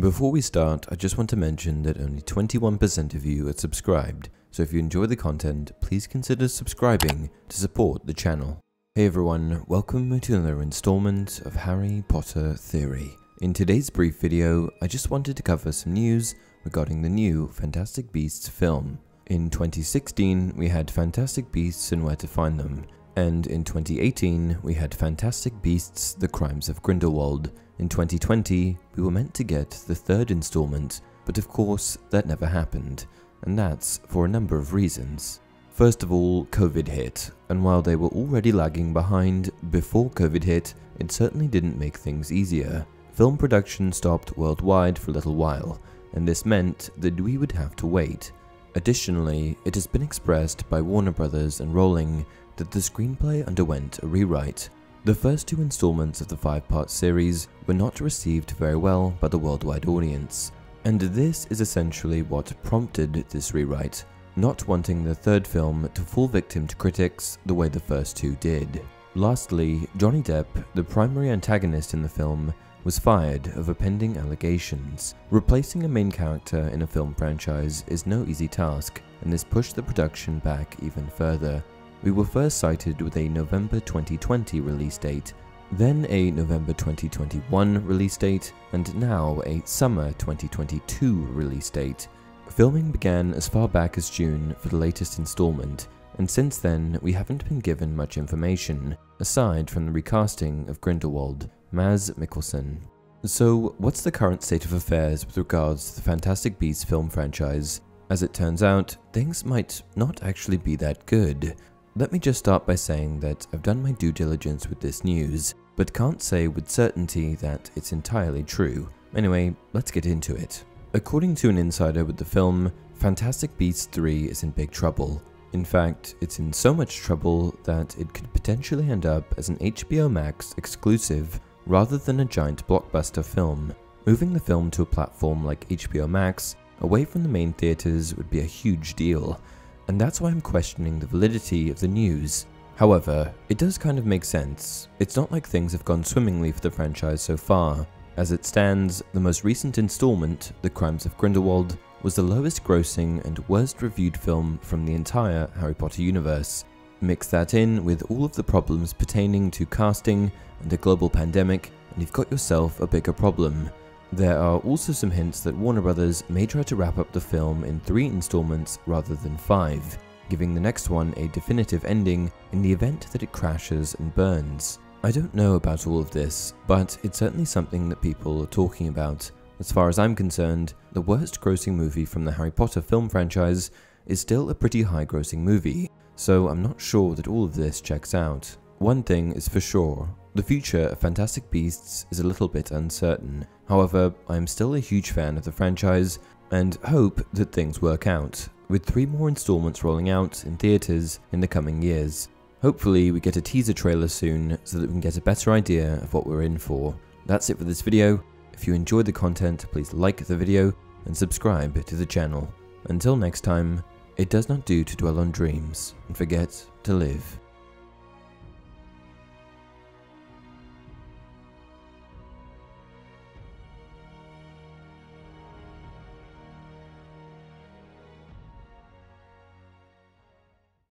Before we start, I just want to mention that only 21% of you are subscribed, so if you enjoy the content, please consider subscribing to support the channel. Hey everyone, welcome to another installment of Harry Potter Theory. In today's brief video, I just wanted to cover some news regarding the new Fantastic Beasts film. In 2016, we had Fantastic Beasts and Where to Find Them, and in 2018, we had Fantastic Beasts The Crimes of Grindelwald. In 2020, we were meant to get the third installment, but of course, that never happened, and that's for a number of reasons. First of all, COVID hit, and while they were already lagging behind before COVID hit, it certainly didn't make things easier. Film production stopped worldwide for a little while, and this meant that we would have to wait. Additionally, it has been expressed by Warner Brothers and Rowling that the screenplay underwent a rewrite. The first two installments of the five-part series were not received very well by the worldwide audience, and this is essentially what prompted this rewrite, not wanting the third film to fall victim to critics the way the first two did. Lastly, Johnny Depp, the primary antagonist in the film, was fired over pending allegations. Replacing a main character in a film franchise is no easy task, and this pushed the production back even further. We were first cited with a November 2020 release date, then a November 2021 release date, and now a summer 2022 release date. Filming began as far back as June for the latest installment, and since then we haven't been given much information, aside from the recasting of Grindelwald, Mads Mikkelsen. So, what's the current state of affairs with regards to the Fantastic Beasts film franchise? As it turns out, things might not actually be that good. Let me just start by saying that I've done my due diligence with this news, but can't say with certainty that it's entirely true. Anyway, let's get into it. According to an insider with the film, Fantastic Beasts 3 is in big trouble. In fact, it's in so much trouble that it could potentially end up as an HBO Max exclusive rather than a giant blockbuster film. Moving the film to a platform like HBO Max away from the main theaters would be a huge deal, and that's why I'm questioning the validity of the news. However, it does kind of make sense. It's not like things have gone swimmingly for the franchise so far. As it stands, the most recent installment, The Crimes of Grindelwald, was the lowest grossing and worst reviewed film from the entire Harry Potter universe. Mix that in with all of the problems pertaining to casting and a global pandemic, and you've got yourself a bigger problem. There are also some hints that Warner Brothers may try to wrap up the film in three installments rather than five, giving the next one a definitive ending in the event that it crashes and burns. I don't know about all of this, but it's certainly something that people are talking about. As far as I'm concerned, the worst grossing movie from the Harry Potter film franchise is still a pretty high grossing movie, so I'm not sure that all of this checks out. One thing is for sure, the future of Fantastic Beasts is a little bit uncertain. However, I am still a huge fan of the franchise and hope that things work out, with three more installments rolling out in theaters in the coming years. Hopefully we get a teaser trailer soon so that we can get a better idea of what we're in for. That's it for this video. If you enjoyed the content, please like the video and subscribe to the channel. Until next time, it does not do to dwell on dreams and forget to live.